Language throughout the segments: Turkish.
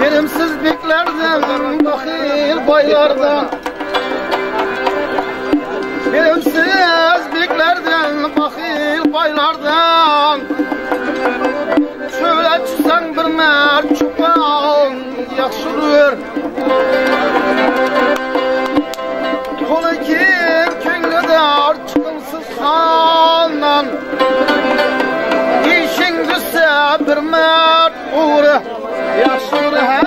Bilimsizliklerden, bakil baylardan Bilimsizliklerden, bakil baylardan. Şöyle çıksan bir mert çupan Yaxşıdır Kolu kir, köngü dar, çıkımsız xandan. İşin düşse bir mert uğru Yaxşıdır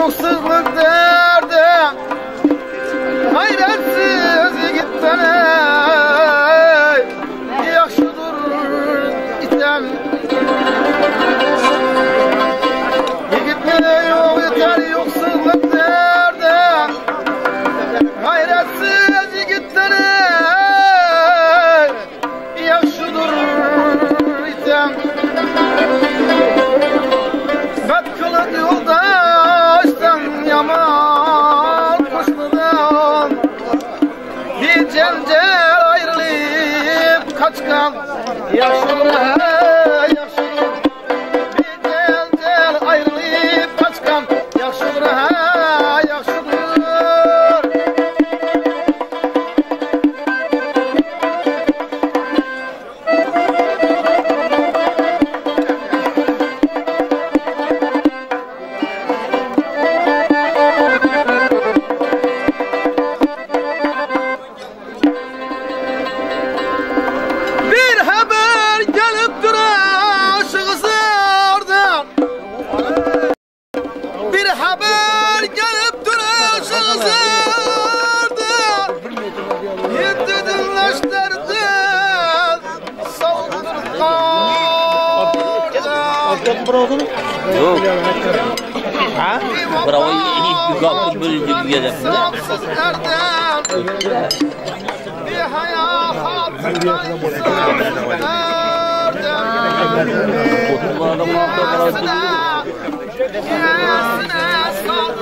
Wilson, look there! Cencel ayrılıp kaçkan Yaşlıdır bir xabar kelib turishingizda yetti dinlashtirdi soldirqon birovdimi yo'q ha birovi gohi bo'ldi bu yerda behayo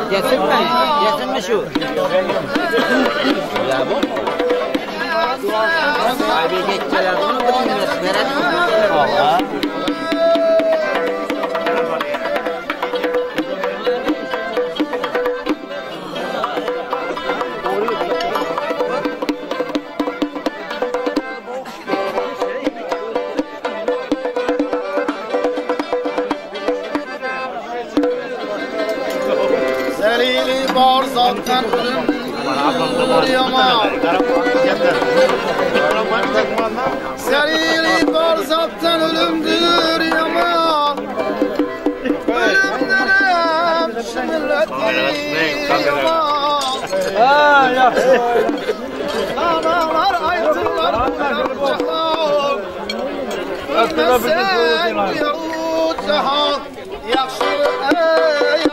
Sınavsız erden Bir hayal hatırdan Getirme, getirme şu. Abi geçeceler bunu Zaten. Ölüm yaman Serili zaten ölümdür yaman Ölümden hep şimilleti yaman Analar aydınlar uyanacaklar Ölmesen yahut cahan Yaxşıdır ey